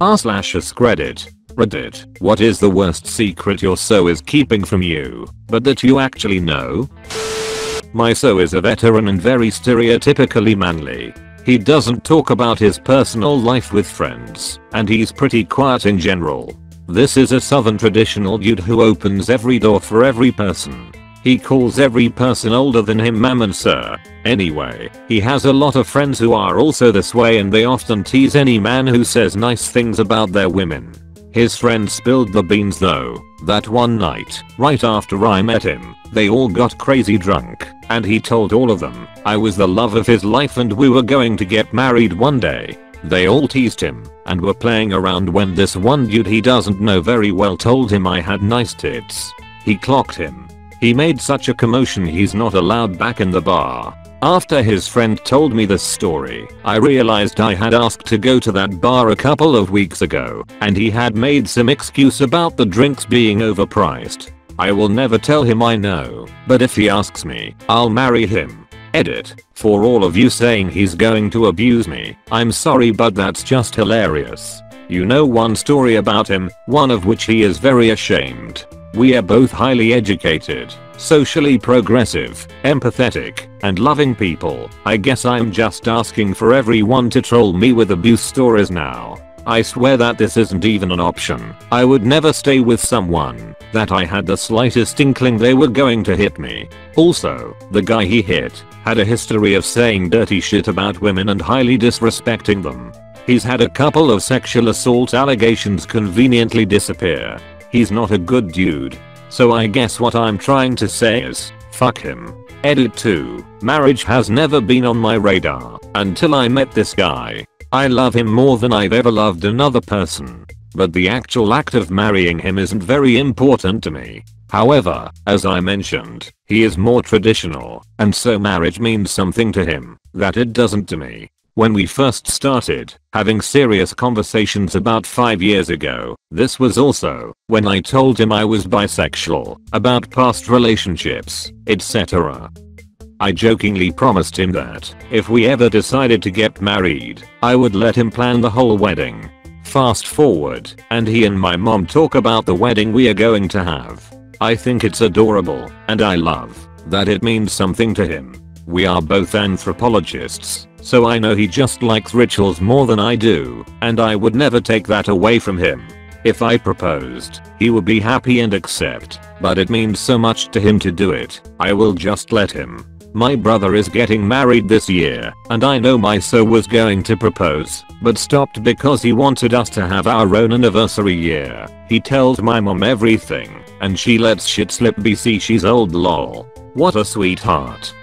r slash Reddit. Reddit. What is the worst secret your so is keeping from you, but that you actually know? My so is a veteran and very stereotypically manly. He doesn't talk about his personal life with friends, and he's pretty quiet in general. This is a southern traditional dude who opens every door for every person. He calls every person older than him ma'am and sir. Anyway, he has a lot of friends who are also this way and they often tease any man who says nice things about their women. His friend spilled the beans though, that one night, right after I met him, they all got crazy drunk, and he told all of them, I was the love of his life and we were going to get married one day. They all teased him, and were playing around when this one dude he doesn't know very well told him I had nice tits. He clocked him. He made such a commotion he's not allowed back in the bar. After his friend told me this story, I realized I had asked to go to that bar a couple of weeks ago, and he had made some excuse about the drinks being overpriced. I will never tell him I know, but if he asks me, I'll marry him. Edit. For all of you saying he's going to abuse me, I'm sorry but that's just hilarious. You know one story about him, one of which he is very ashamed. We are both highly educated, socially progressive, empathetic, and loving people. I guess I'm just asking for everyone to troll me with abuse stories now. I swear that this isn't even an option. I would never stay with someone that I had the slightest inkling they were going to hit me. Also, the guy he hit had a history of saying dirty shit about women and highly disrespecting them. He's had a couple of sexual assault allegations conveniently disappear. He's not a good dude. So I guess what I'm trying to say is, fuck him. Edit 2. Marriage has never been on my radar until I met this guy. I love him more than I've ever loved another person. But the actual act of marrying him isn't very important to me. However, as I mentioned, he is more traditional, and so marriage means something to him that it doesn't to me. When we first started having serious conversations about 5 years ago, this was also when I told him I was bisexual, about past relationships, etc. I jokingly promised him that if we ever decided to get married, I would let him plan the whole wedding. Fast forward, and he and my mom talk about the wedding we are going to have. I think it's adorable, and I love that it means something to him. We are both anthropologists, so I know he just likes rituals more than I do, and I would never take that away from him. If I proposed, he would be happy and accept, but it means so much to him to do it, I will just let him. My brother is getting married this year, and I know my so was going to propose, but stopped because he wanted us to have our own anniversary year. He tells my mom everything, and she lets shit slip BC she's old lol. What a sweetheart.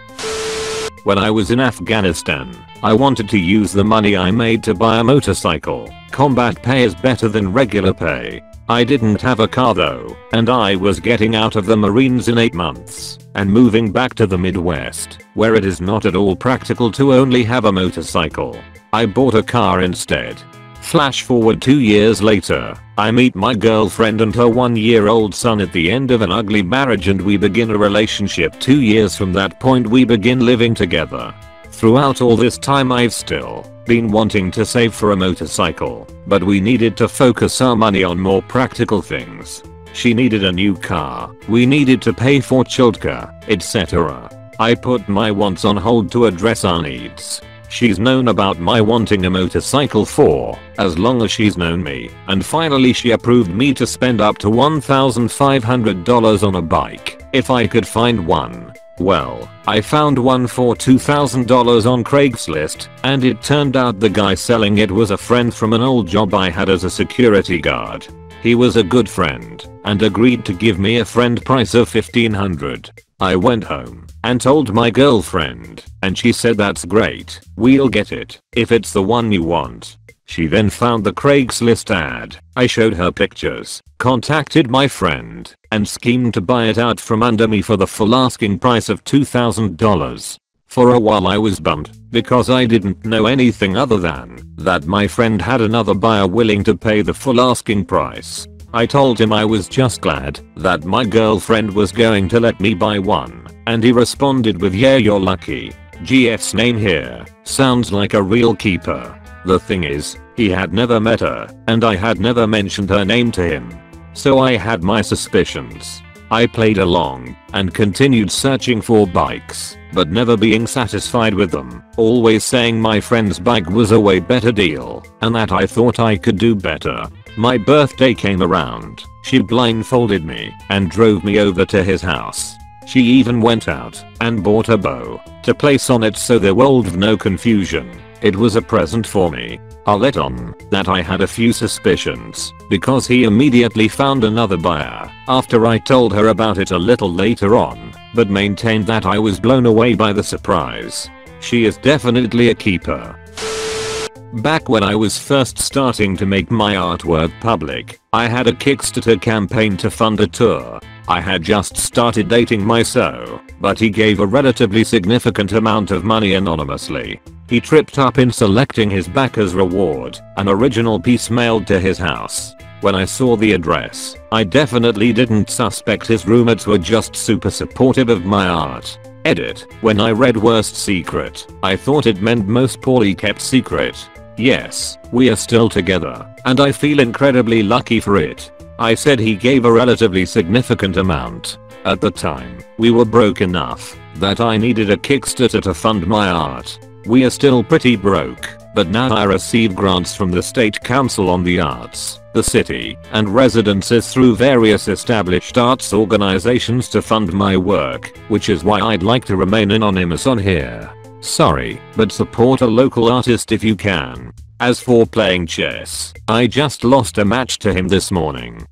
When I was in Afghanistan, I wanted to use the money I made to buy a motorcycle. Combat pay is better than regular pay. I didn't have a car though, and I was getting out of the marines in 8 months and moving back to the midwest, where it is not at all practical to only have a motorcycle. I bought a car instead. Flash forward 2 years later, I meet my girlfriend and her 1 year old son at the end of an ugly marriage and we begin a relationship 2 years from that point we begin living together. Throughout all this time I've still been wanting to save for a motorcycle, but we needed to focus our money on more practical things. She needed a new car, we needed to pay for childcare, etc. I put my wants on hold to address our needs. She's known about my wanting a motorcycle for as long as she's known me, and finally she approved me to spend up to $1,500 on a bike if I could find one. Well, I found one for $2,000 on Craigslist, and it turned out the guy selling it was a friend from an old job I had as a security guard. He was a good friend, and agreed to give me a friend price of 1,500. I went home and told my girlfriend, and she said that's great, we'll get it, if it's the one you want. She then found the Craigslist ad, I showed her pictures, contacted my friend, and schemed to buy it out from under me for the full asking price of $2,000. For a while I was bummed, because I didn't know anything other than that my friend had another buyer willing to pay the full asking price. I told him I was just glad that my girlfriend was going to let me buy one, and he responded with yeah you're lucky. GF's name here sounds like a real keeper. The thing is, he had never met her, and I had never mentioned her name to him. So I had my suspicions. I played along and continued searching for bikes, but never being satisfied with them, always saying my friend's bike was a way better deal and that I thought I could do better. My birthday came around, she blindfolded me and drove me over to his house. She even went out and bought a bow to place on it so there would be no confusion. It was a present for me. I'll let on that I had a few suspicions because he immediately found another buyer after I told her about it a little later on, but maintained that I was blown away by the surprise. She is definitely a keeper. Back when I was first starting to make my artwork public, I had a Kickstarter campaign to fund a tour. I had just started dating my so, but he gave a relatively significant amount of money anonymously. He tripped up in selecting his backers reward, an original piece mailed to his house. When I saw the address, I definitely didn't suspect his roommates were just super supportive of my art. Edit, when I read worst secret, I thought it meant most poorly kept secret. Yes, we are still together, and I feel incredibly lucky for it. I said he gave a relatively significant amount. At the time, we were broke enough that I needed a Kickstarter to fund my art. We are still pretty broke, but now I receive grants from the state council on the arts, the city, and residences through various established arts organizations to fund my work, which is why I'd like to remain anonymous on here. Sorry, but support a local artist if you can. As for playing chess, I just lost a match to him this morning.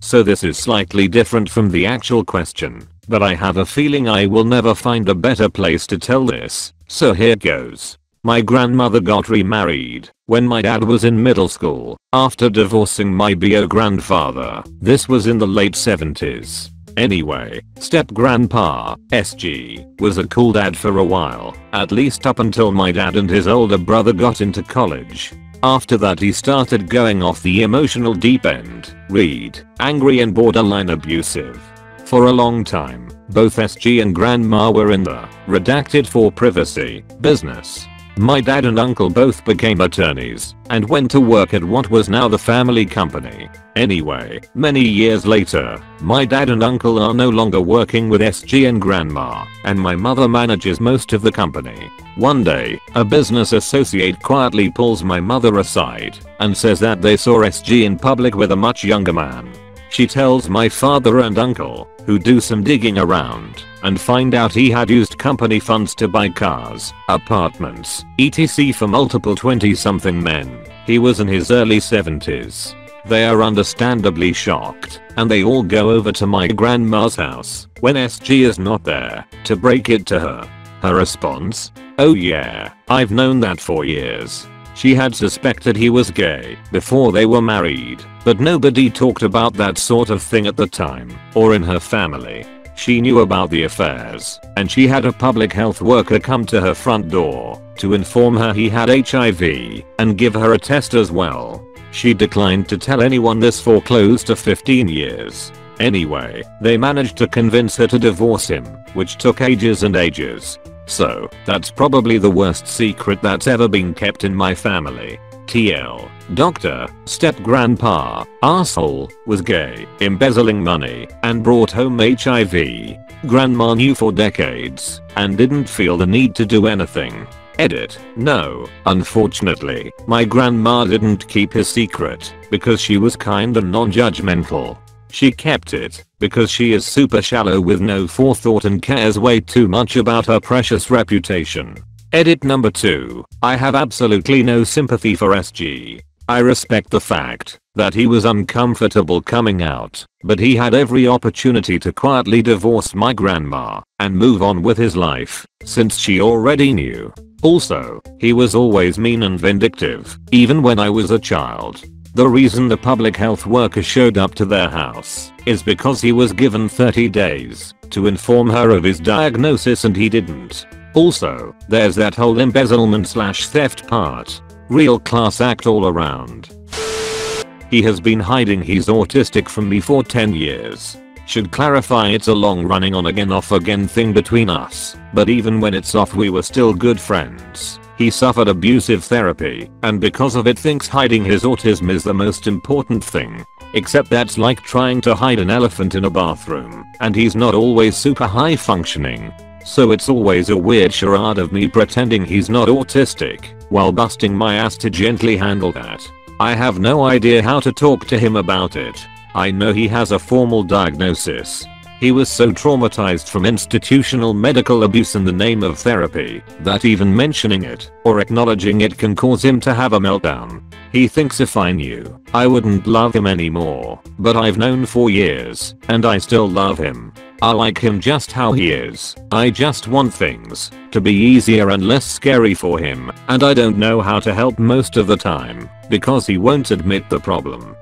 So this is slightly different from the actual question, but I have a feeling I will never find a better place to tell this. So here goes. My grandmother got remarried when my dad was in middle school after divorcing my bio grandfather. This was in the late 70s. Anyway, step grandpa, SG, was a cool dad for a while, at least up until my dad and his older brother got into college. After that he started going off the emotional deep end, read, angry and borderline abusive. For a long time, both SG and grandma were in the redacted for privacy business. My dad and uncle both became attorneys and went to work at what was now the family company. Anyway, many years later, my dad and uncle are no longer working with SG and grandma, and my mother manages most of the company. One day, a business associate quietly pulls my mother aside and says that they saw SG in public with a much younger man. She tells my father and uncle, who do some digging around, and find out he had used company funds to buy cars, apartments, etc for multiple 20 something men. He was in his early 70s. They are understandably shocked, and they all go over to my grandma's house, when SG is not there, to break it to her. Her response? Oh yeah, I've known that for years. She had suspected he was gay before they were married, but nobody talked about that sort of thing at the time, or in her family. She knew about the affairs, and she had a public health worker come to her front door to inform her he had HIV and give her a test as well. She declined to tell anyone this for close to 15 years. Anyway, they managed to convince her to divorce him, which took ages and ages. So, that's probably the worst secret that's ever been kept in my family. TL, doctor, step grandpa, asshole, was gay, embezzling money, and brought home HIV. Grandma knew for decades, and didn't feel the need to do anything. Edit, no, unfortunately, my grandma didn't keep his secret, because she was kind and non-judgmental. She kept it because she is super shallow with no forethought and cares way too much about her precious reputation. Edit number 2. I have absolutely no sympathy for SG. I respect the fact that he was uncomfortable coming out, but he had every opportunity to quietly divorce my grandma and move on with his life, since she already knew. Also, he was always mean and vindictive, even when I was a child. The reason the public health worker showed up to their house is because he was given 30 days to inform her of his diagnosis and he didn't. Also, there's that whole embezzlement slash theft part. Real class act all around. He has been hiding he's autistic from me for 10 years. Should clarify it's a long running on again off again thing between us, but even when it's off we were still good friends. He suffered abusive therapy and because of it thinks hiding his autism is the most important thing. Except that's like trying to hide an elephant in a bathroom and he's not always super high functioning. So it's always a weird charade of me pretending he's not autistic while busting my ass to gently handle that. I have no idea how to talk to him about it. I know he has a formal diagnosis. He was so traumatized from institutional medical abuse in the name of therapy that even mentioning it or acknowledging it can cause him to have a meltdown. He thinks if I knew, I wouldn't love him anymore, but I've known for years and I still love him. I like him just how he is. I just want things to be easier and less scary for him, and I don't know how to help most of the time because he won't admit the problem.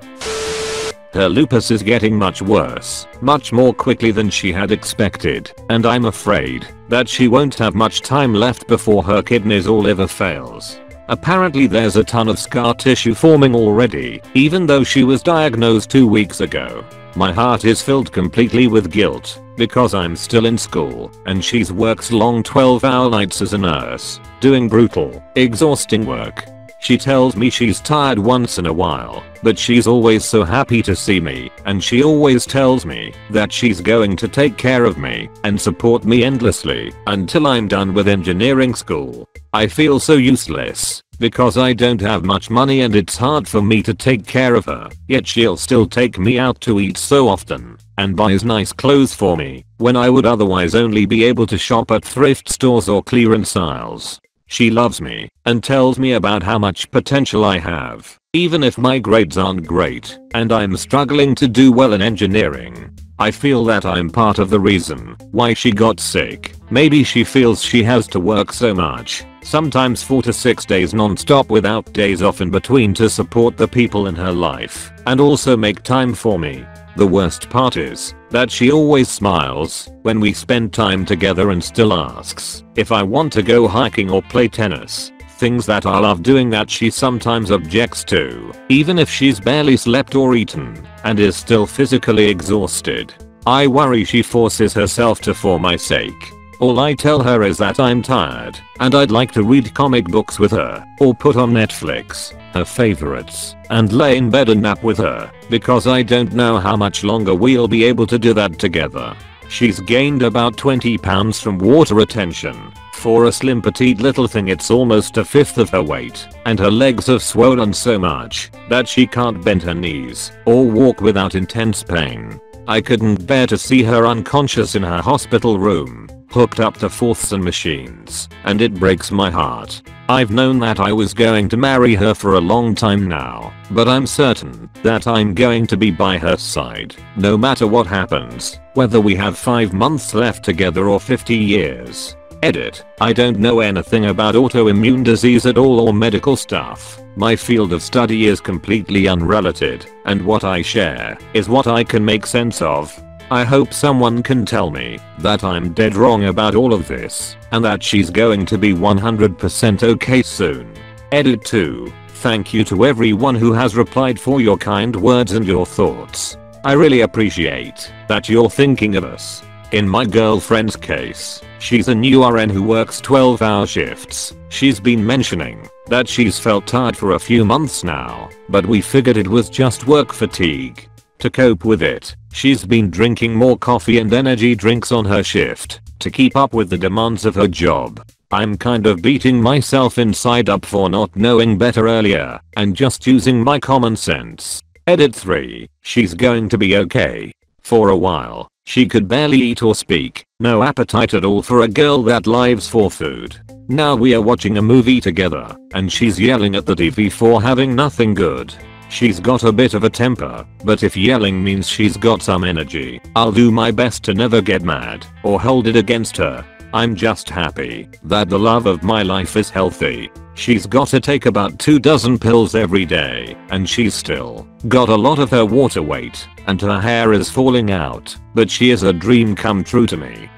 Her lupus is getting much worse, much more quickly than she had expected, and I'm afraid that she won't have much time left before her kidneys or liver fails. Apparently there's a ton of scar tissue forming already, even though she was diagnosed two weeks ago. My heart is filled completely with guilt because I'm still in school and she's works long 12 hour nights as a nurse, doing brutal, exhausting work. She tells me she's tired once in a while, but she's always so happy to see me and she always tells me that she's going to take care of me and support me endlessly until I'm done with engineering school. I feel so useless because I don't have much money and it's hard for me to take care of her, yet she'll still take me out to eat so often and buys nice clothes for me when I would otherwise only be able to shop at thrift stores or clearance aisles. She loves me and tells me about how much potential I have, even if my grades aren't great and I'm struggling to do well in engineering. I feel that I'm part of the reason why she got sick. Maybe she feels she has to work so much, sometimes 4 to 6 days non-stop without days off in between to support the people in her life and also make time for me. The worst part is that she always smiles when we spend time together and still asks if I want to go hiking or play tennis. Things that I love doing that she sometimes objects to, even if she's barely slept or eaten and is still physically exhausted. I worry she forces herself to for my sake. All I tell her is that I'm tired and I'd like to read comic books with her or put on Netflix, her favorites, and lay in bed and nap with her because I don't know how much longer we'll be able to do that together. She's gained about 20 pounds from water retention. For a slim petite little thing it's almost a fifth of her weight, and her legs have swollen so much that she can't bend her knees or walk without intense pain. I couldn't bear to see her unconscious in her hospital room, hooked up to fourths and machines, and it breaks my heart. I've known that I was going to marry her for a long time now, but I'm certain that I'm going to be by her side, no matter what happens, whether we have 5 months left together or 50 years. Edit. I don't know anything about autoimmune disease at all or medical stuff. My field of study is completely unrelated, and what I share is what I can make sense of. I hope someone can tell me that I'm dead wrong about all of this, and that she's going to be 100% okay soon. Edit 2. Thank you to everyone who has replied for your kind words and your thoughts. I really appreciate that you're thinking of us. In my girlfriend's case, she's a new RN who works 12 hour shifts. She's been mentioning that she's felt tired for a few months now, but we figured it was just work fatigue. To cope with it, she's been drinking more coffee and energy drinks on her shift to keep up with the demands of her job. I'm kind of beating myself inside up for not knowing better earlier and just using my common sense. Edit 3. She's going to be okay. For a while, she could barely eat or speak, no appetite at all for a girl that lives for food. Now we are watching a movie together, and she's yelling at the TV for having nothing good. She's got a bit of a temper, but if yelling means she's got some energy, I'll do my best to never get mad or hold it against her. I'm just happy that the love of my life is healthy. She's gotta take about two dozen pills every day and she's still got a lot of her water weight and her hair is falling out, but she is a dream come true to me.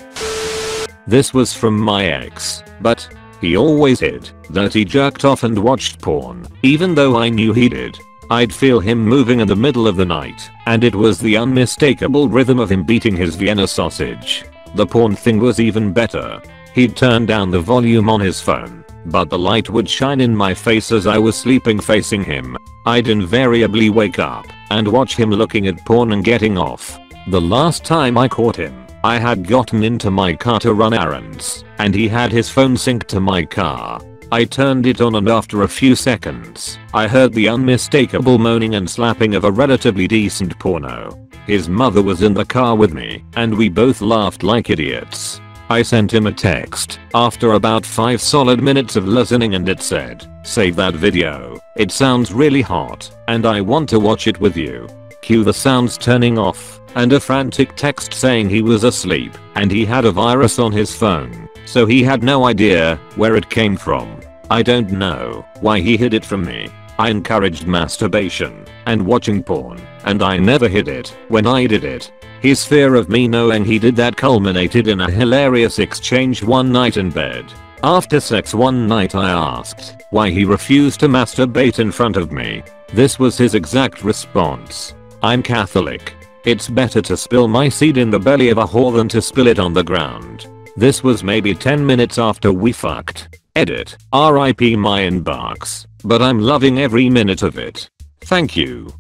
This was from my ex, but he always hid that he jerked off and watched porn, even though I knew he did. I'd feel him moving in the middle of the night, and it was the unmistakable rhythm of him beating his Vienna sausage. The porn thing was even better. He'd turn down the volume on his phone, but the light would shine in my face as I was sleeping facing him. I'd invariably wake up and watch him looking at porn and getting off. The last time I caught him, I had gotten into my car to run errands, and he had his phone synced to my car. I turned it on and after a few seconds, I heard the unmistakable moaning and slapping of a relatively decent porno. His mother was in the car with me, and we both laughed like idiots. I sent him a text after about 5 solid minutes of listening and it said, save that video, it sounds really hot, and I want to watch it with you. Cue the sounds turning off, and a frantic text saying he was asleep, and he had a virus on his phone, so he had no idea where it came from. I don't know why he hid it from me. I encouraged masturbation and watching porn, and I never hid it when I did it. His fear of me knowing he did that culminated in a hilarious exchange one night in bed. After sex one night I asked why he refused to masturbate in front of me. This was his exact response. I'm Catholic. It's better to spill my seed in the belly of a whore than to spill it on the ground. This was maybe 10 minutes after we fucked. Edit. RIP my inbox. But I'm loving every minute of it. Thank you.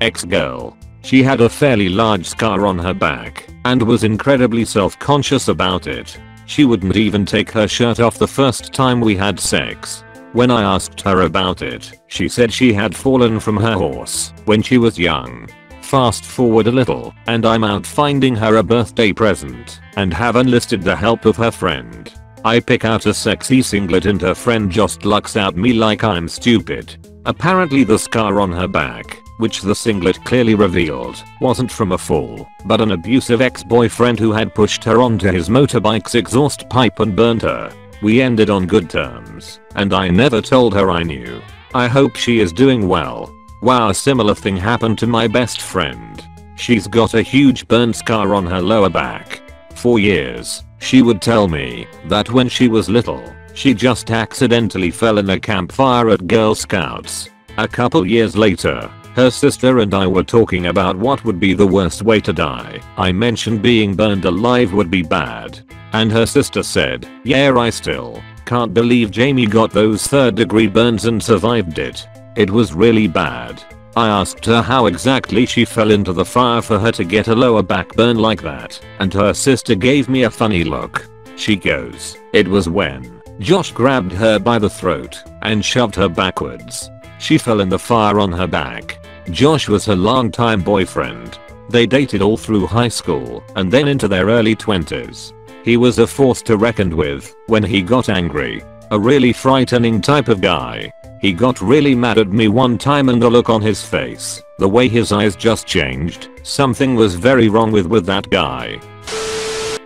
Ex-girl. She had a fairly large scar on her back and was incredibly self-conscious about it. She wouldn't even take her shirt off the first time we had sex. When I asked her about it, she said she had fallen from her horse when she was young. Fast forward a little, and I'm out finding her a birthday present and have enlisted the help of her friend. I pick out a sexy singlet and her friend just looks at me like I'm stupid. Apparently the scar on her back which the singlet clearly revealed, wasn't from a fall, but an abusive ex-boyfriend who had pushed her onto his motorbike's exhaust pipe and burned her. We ended on good terms, and I never told her I knew. I hope she is doing well. Wow a similar thing happened to my best friend. She's got a huge burn scar on her lower back. For years, she would tell me that when she was little, she just accidentally fell in a campfire at Girl Scouts. A couple years later, her sister and I were talking about what would be the worst way to die. I mentioned being burned alive would be bad. And her sister said, yeah I still can't believe Jamie got those third degree burns and survived it. It was really bad. I asked her how exactly she fell into the fire for her to get a lower back burn like that, and her sister gave me a funny look. She goes, it was when Josh grabbed her by the throat and shoved her backwards. She fell in the fire on her back. Josh was her longtime boyfriend. They dated all through high school and then into their early 20s. He was a force to reckon with when he got angry. A really frightening type of guy. He got really mad at me one time and the look on his face, the way his eyes just changed, something was very wrong with with that guy.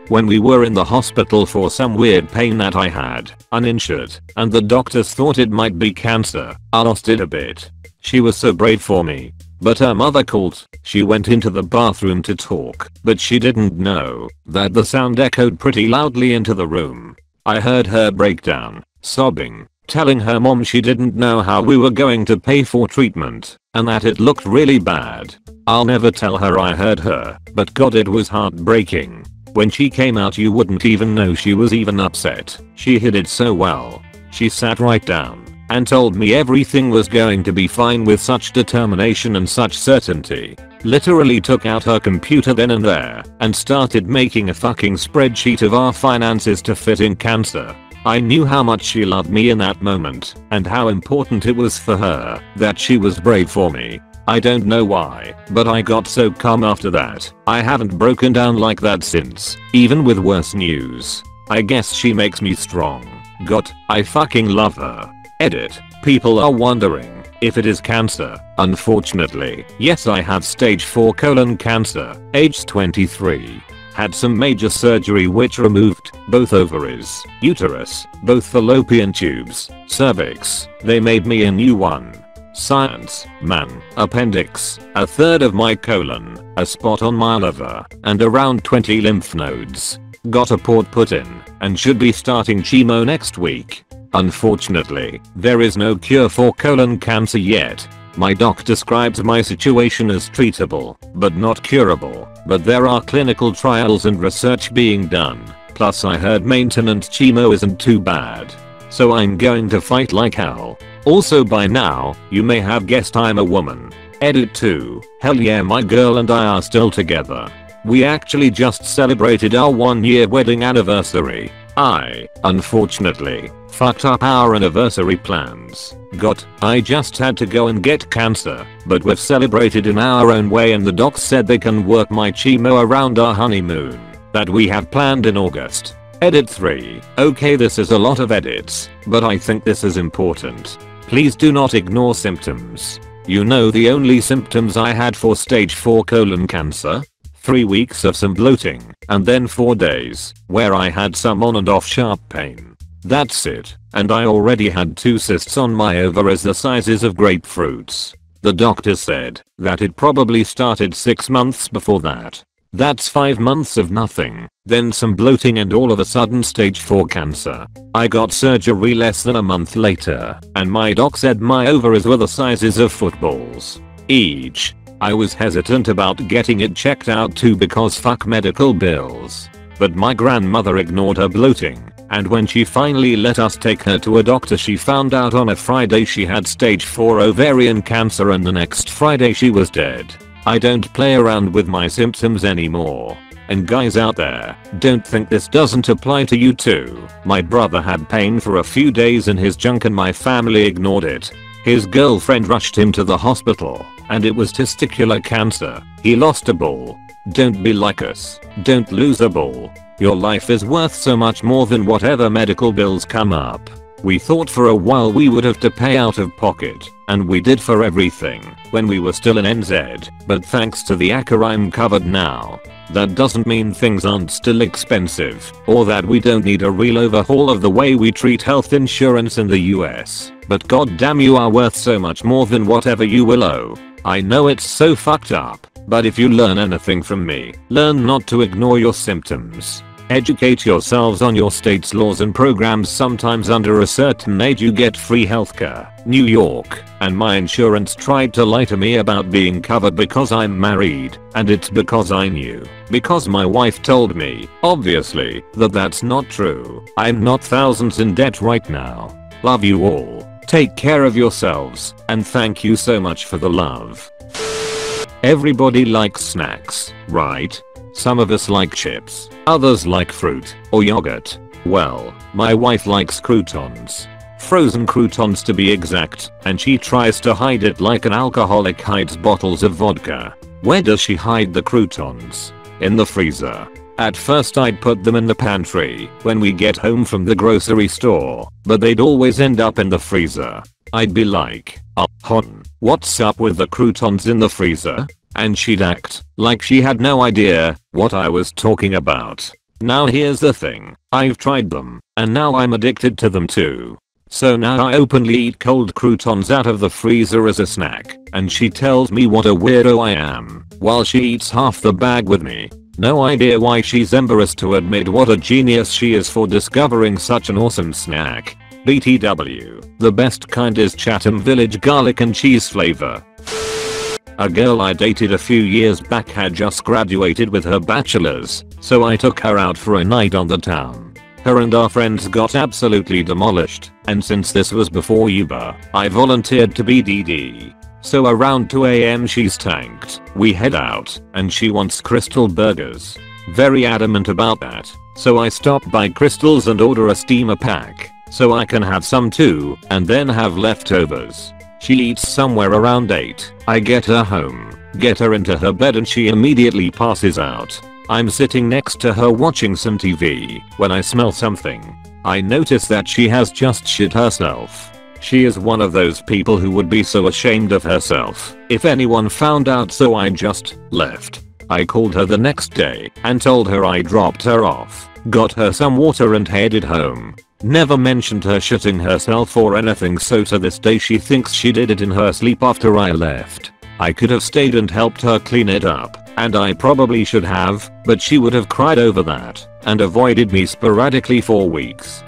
When we were in the hospital for some weird pain that I had, uninsured, and the doctors thought it might be cancer, I lost it a bit. She was so brave for me. But her mother called. She went into the bathroom to talk, but she didn't know that the sound echoed pretty loudly into the room. I heard her break down, sobbing, telling her mom she didn't know how we were going to pay for treatment, and that it looked really bad. I'll never tell her I heard her, but god it was heartbreaking. When she came out you wouldn't even know she was even upset. She hid it so well. She sat right down and told me everything was going to be fine with such determination and such certainty. Literally took out her computer then and there and started making a fucking spreadsheet of our finances to fit in cancer. I knew how much she loved me in that moment and how important it was for her that she was brave for me. I don't know why, but I got so calm after that. I haven't broken down like that since, even with worse news. I guess she makes me strong. God, I fucking love her. Edit. People are wondering if it is cancer. Unfortunately, yes I have stage 4 colon cancer, age 23. Had some major surgery which removed both ovaries, uterus, both fallopian tubes, cervix. They made me a new one. Science, man, appendix, a third of my colon, a spot on my liver, and around 20 lymph nodes. Got a port put in, and should be starting chemo next week. Unfortunately, there is no cure for colon cancer yet. My doc describes my situation as treatable, but not curable, but there are clinical trials and research being done. Plus I heard maintenance chemo isn't too bad. so I'm going to fight like hell. Also by now, you may have guessed I'm a woman. Edit 2. Hell yeah my girl and I are still together. We actually just celebrated our one year wedding anniversary. I, unfortunately, fucked up our anniversary plans. Got, I just had to go and get cancer, but we've celebrated in our own way and the docs said they can work my chemo around our honeymoon that we have planned in August. Edit 3. Okay this is a lot of edits, but I think this is important. Please do not ignore symptoms. You know the only symptoms I had for stage 4 colon cancer? 3 weeks of some bloating, and then 4 days, where I had some on and off sharp pain. That's it, and I already had 2 cysts on my ovaries the sizes of grapefruits. The doctor said that it probably started 6 months before that. That's 5 months of nothing, then some bloating and all of a sudden stage 4 cancer. I got surgery less than a month later, and my doc said my ovaries were the sizes of footballs. Each. I was hesitant about getting it checked out too because fuck medical bills. But my grandmother ignored her bloating, and when she finally let us take her to a doctor she found out on a Friday she had stage 4 ovarian cancer and the next Friday she was dead. I don't play around with my symptoms anymore. And guys out there, don't think this doesn't apply to you too. My brother had pain for a few days in his junk and my family ignored it. His girlfriend rushed him to the hospital and it was testicular cancer. He lost a ball. Don't be like us. Don't lose a ball. Your life is worth so much more than whatever medical bills come up. We thought for a while we would have to pay out of pocket, and we did for everything when we were still in NZ, but thanks to the ACA I'm covered now. That doesn't mean things aren't still expensive, or that we don't need a real overhaul of the way we treat health insurance in the US, but goddamn you are worth so much more than whatever you will owe. I know it's so fucked up, but if you learn anything from me, learn not to ignore your symptoms. Educate yourselves on your state's laws and programs sometimes under a certain age you get free healthcare. New York, and my insurance tried to lie to me about being covered because I'm married, and it's because I knew. Because my wife told me, obviously, that that's not true. I'm not thousands in debt right now. Love you all. Take care of yourselves, and thank you so much for the love. Everybody likes snacks, right? Some of us like chips, others like fruit or yogurt. Well, my wife likes croutons. Frozen croutons to be exact, and she tries to hide it like an alcoholic hides bottles of vodka. Where does she hide the croutons? In the freezer. At first I'd put them in the pantry when we get home from the grocery store, but they'd always end up in the freezer. I'd be like, oh, hon, what's up with the croutons in the freezer? And she'd act like she had no idea what I was talking about. Now here's the thing, I've tried them, and now I'm addicted to them too. So now I openly eat cold croutons out of the freezer as a snack, and she tells me what a weirdo I am, while she eats half the bag with me. No idea why she's embarrassed to admit what a genius she is for discovering such an awesome snack. BTW, the best kind is Chatham Village garlic and cheese flavor. A girl I dated a few years back had just graduated with her bachelor's, so I took her out for a night on the town. Her and our friends got absolutely demolished, and since this was before Uber, I volunteered to be DD. So around 2am she's tanked. We head out, and she wants Krystal burgers. Very adamant about that. So I stop by Krystals and order a steamer pack. So I can have some too, and then have leftovers. She eats somewhere around 8. I get her home, get her into her bed and she immediately passes out. I'm sitting next to her watching some TV when I smell something. I notice that she has just shit herself. She is one of those people who would be so ashamed of herself if anyone found out so I just left. I called her the next day and told her I dropped her off, got her some water and headed home. Never mentioned her shitting herself or anything so to this day she thinks she did it in her sleep after I left. I could have stayed and helped her clean it up, and I probably should have, but she would have cried over that, and avoided me sporadically for weeks.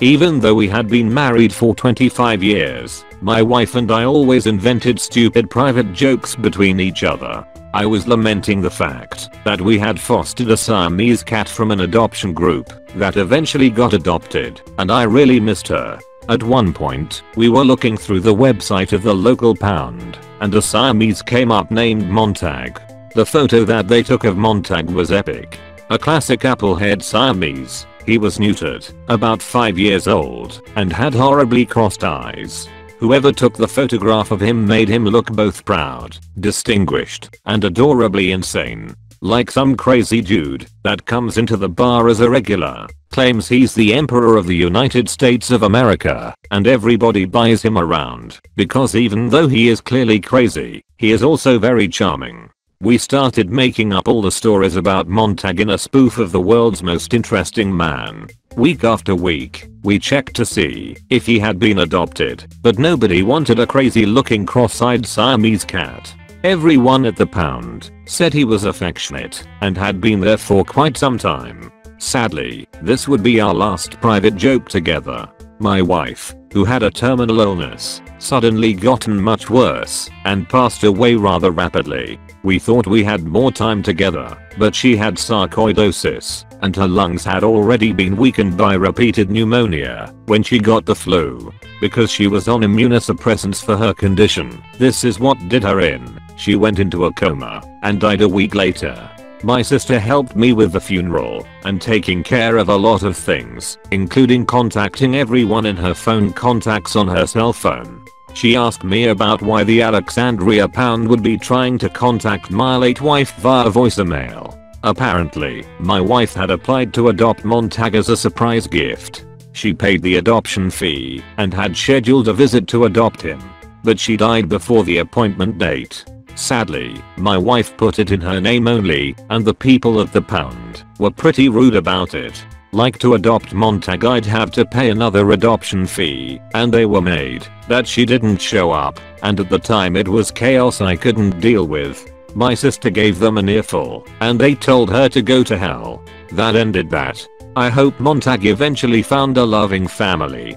Even though we had been married for 25 years, my wife and I always invented stupid private jokes between each other. I was lamenting the fact that we had fostered a Siamese cat from an adoption group that eventually got adopted and I really missed her. At one point, we were looking through the website of the local pound and a Siamese came up named Montag. The photo that they took of Montag was epic. A classic applehead Siamese. He was neutered, about 5 years old, and had horribly crossed eyes. Whoever took the photograph of him made him look both proud, distinguished, and adorably insane. Like some crazy dude that comes into the bar as a regular, claims he's the emperor of the United States of America, and everybody buys him around because even though he is clearly crazy, he is also very charming. We started making up all the stories about Montag in a spoof of the world's most interesting man, Week after week, we checked to see if he had been adopted, but nobody wanted a crazy looking cross-eyed Siamese cat. Everyone at the pound said he was affectionate and had been there for quite some time. Sadly, this would be our last private joke together. My wife, who had a terminal illness, suddenly gotten much worse and passed away rather rapidly. We thought we had more time together, but she had sarcoidosis and her lungs had already been weakened by repeated pneumonia when she got the flu. Because she was on immunosuppressants for her condition, this is what did her in. She went into a coma and died a week later. My sister helped me with the funeral and taking care of a lot of things, including contacting everyone in her phone contacts on her cell phone. She asked me about why the Alexandria Pound would be trying to contact my late wife via voicemail. Apparently, my wife had applied to adopt Montag as a surprise gift. She paid the adoption fee and had scheduled a visit to adopt him. But she died before the appointment date. Sadly, my wife put it in her name only, and the people at the pound were pretty rude about it. Like to adopt Montag I'd have to pay another adoption fee, and they were made that she didn't show up, and at the time it was chaos I couldn't deal with. My sister gave them an earful, and they told her to go to hell. That ended that. I hope Montag eventually found a loving family.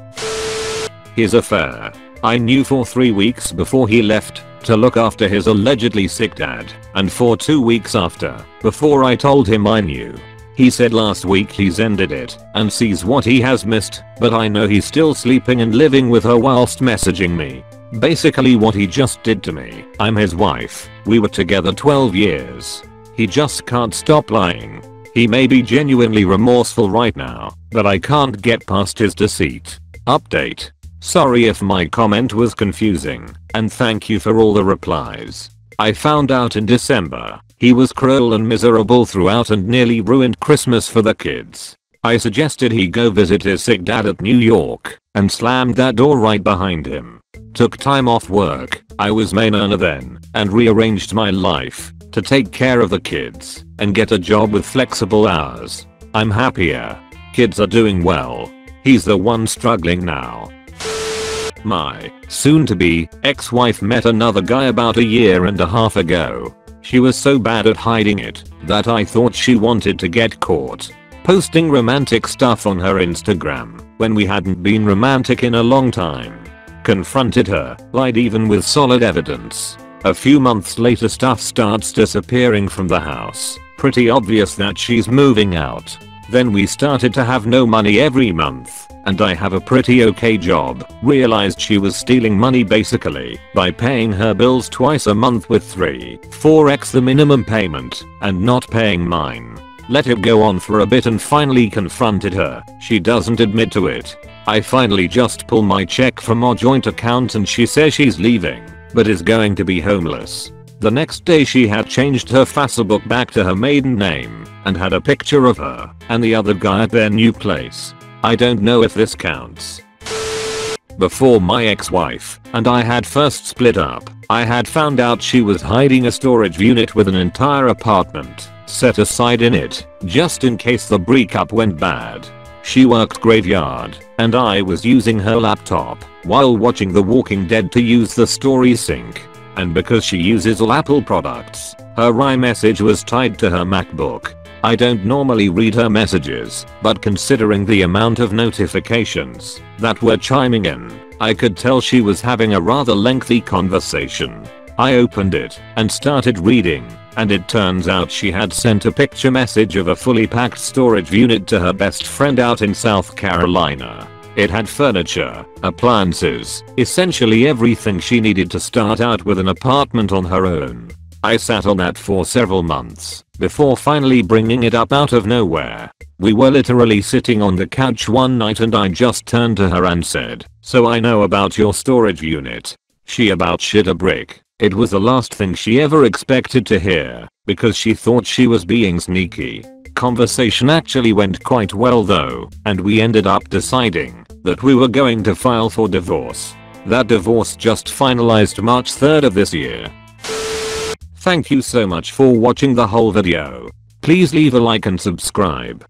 His affair. I knew for 3 weeks before he left to look after his allegedly sick dad, and for 2 weeks after, before I told him I knew. He said last week he's ended it and sees what he has missed, but I know he's still sleeping and living with her whilst messaging me. Basically what he just did to me. I'm his wife. We were together 12 years. He just can't stop lying. He may be genuinely remorseful right now, but I can't get past his deceit. Update. Sorry if my comment was confusing, and thank you for all the replies. I found out in December, he was cruel and miserable throughout and nearly ruined Christmas for the kids. I suggested he go visit his sick dad at New York, and slammed that door right behind him. Took time off work, I was main earner then, and rearranged my life to take care of the kids and get a job with flexible hours. I'm happier. Kids are doing well. He's the one struggling now. My soon-to-be ex-wife met another guy about a year and a half ago. She was so bad at hiding it that I thought she wanted to get caught. Posting romantic stuff on her Instagram when we hadn't been romantic in a long time. Confronted her, lied even with solid evidence. A few months later stuff starts disappearing from the house. Pretty obvious that she's moving out. Then we started to have no money every month, and I have a pretty okay job. Realized she was stealing money basically by paying her bills twice a month with 3, 4x the minimum payment, and not paying mine. Let it go on for a bit and finally confronted her. She doesn't admit to it. I finally just pull my check from our joint account and she says she's leaving, but is going to be homeless. The next day she had changed her Facebook back to her maiden name and had a picture of her and the other guy at their new place. I don't know if this counts. Before my ex-wife and I had first split up, I had found out she was hiding a storage unit with an entire apartment set aside in it just in case the breakup went bad. She worked graveyard, and I was using her laptop while watching The Walking Dead to use the story sync. And because she uses all Apple products, her iMessage was tied to her MacBook. I don't normally read her messages, but considering the amount of notifications that were chiming in, I could tell she was having a rather lengthy conversation. I opened it and started reading, and it turns out she had sent a picture message of a fully packed storage unit to her best friend out in South Carolina. It had furniture, appliances, essentially everything she needed to start out with an apartment on her own. I sat on that for several months, before finally bringing it up out of nowhere. We were literally sitting on the couch one night and I just turned to her and said, so I know about your storage unit. She about shit a brick. It was the last thing she ever expected to hear, because she thought she was being sneaky. Conversation actually went quite well though, and we ended up deciding that we were going to file for divorce. That divorce just finalized March 3rd of this year. Thank you so much for watching the whole video. Please leave a like and subscribe.